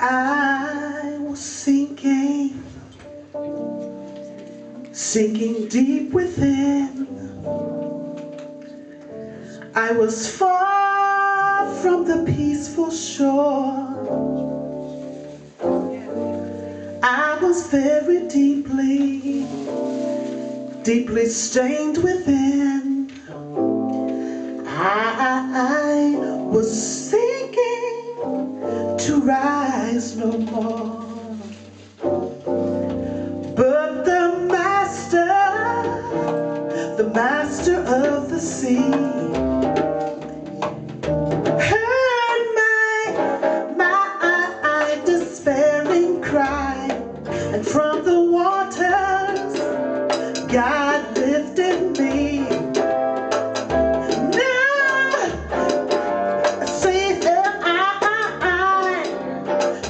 I was sinking, sinking deep within. I was far from the peaceful shore. I was very deeply, deeply stained within. I was sinking to rise no more. But the master, the master of the sea, heard my, my despairing cry, and from the waters, God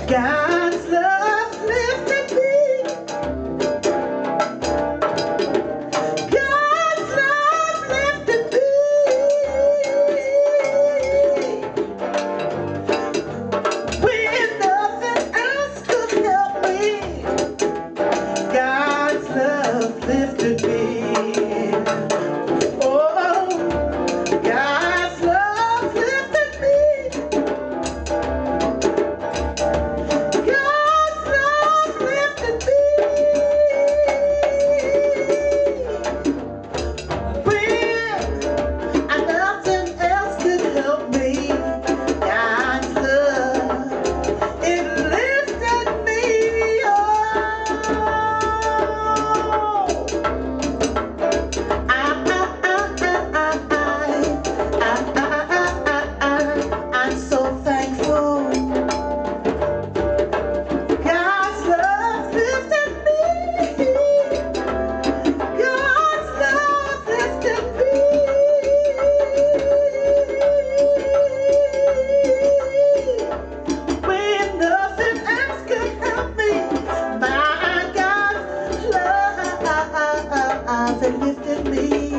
God's it lifted me.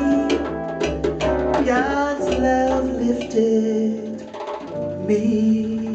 God's love lifted me.